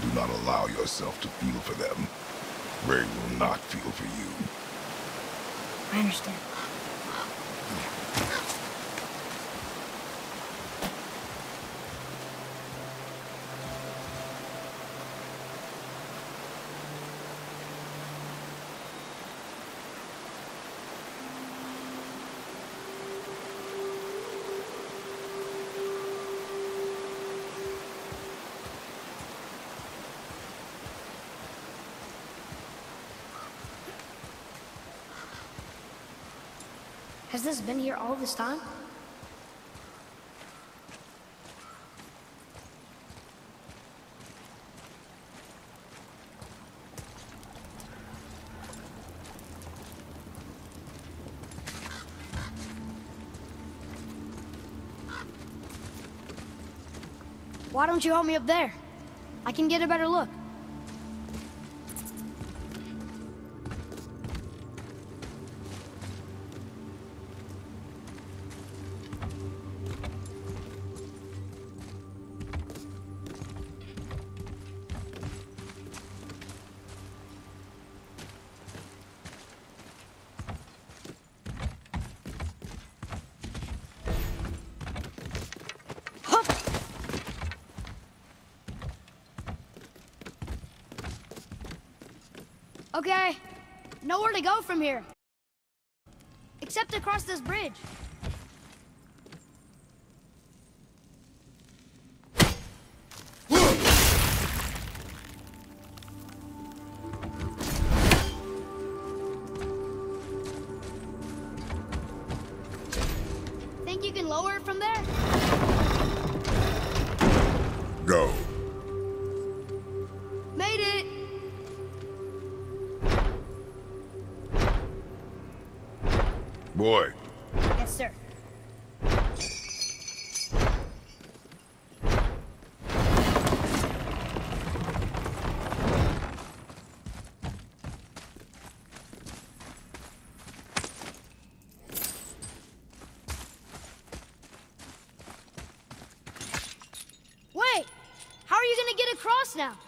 Do not allow yourself to feel for them. They will not feel for you. I understand. Has this been here all this time? Why don't you help me up there? I can get a better look. Okay, nowhere to go from here. Except across this bridge. Boy, Yes, sir. Wait! How are you gonna get across now?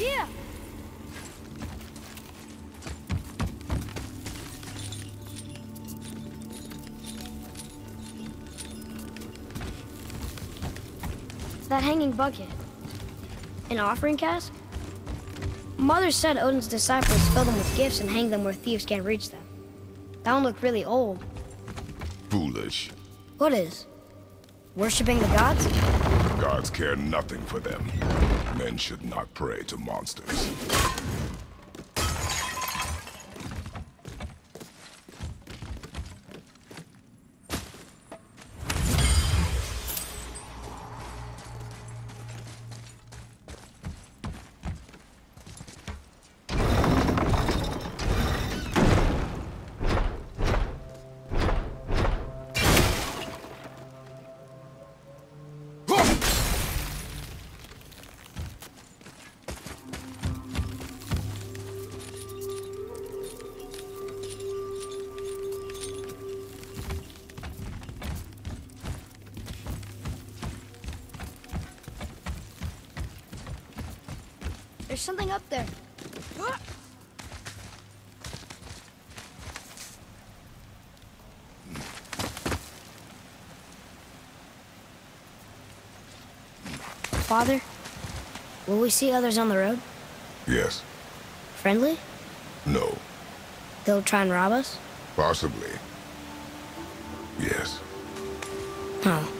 Idea! That hanging bucket. An offering cask? Mother said Odin's disciples fill them with gifts and hang them where thieves can't reach them. That one looked really old. foolish. What is? Worshipping the gods? Gods care nothing for them. Men should not pray to monsters. There's something up there. Father, will we see others on the road? Yes. Friendly? No. They'll try and rob us? Possibly. Yes. Oh.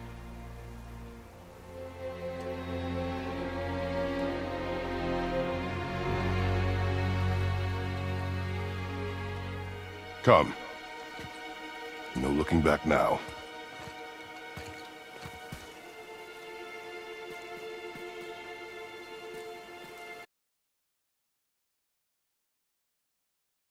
Come. No looking back now.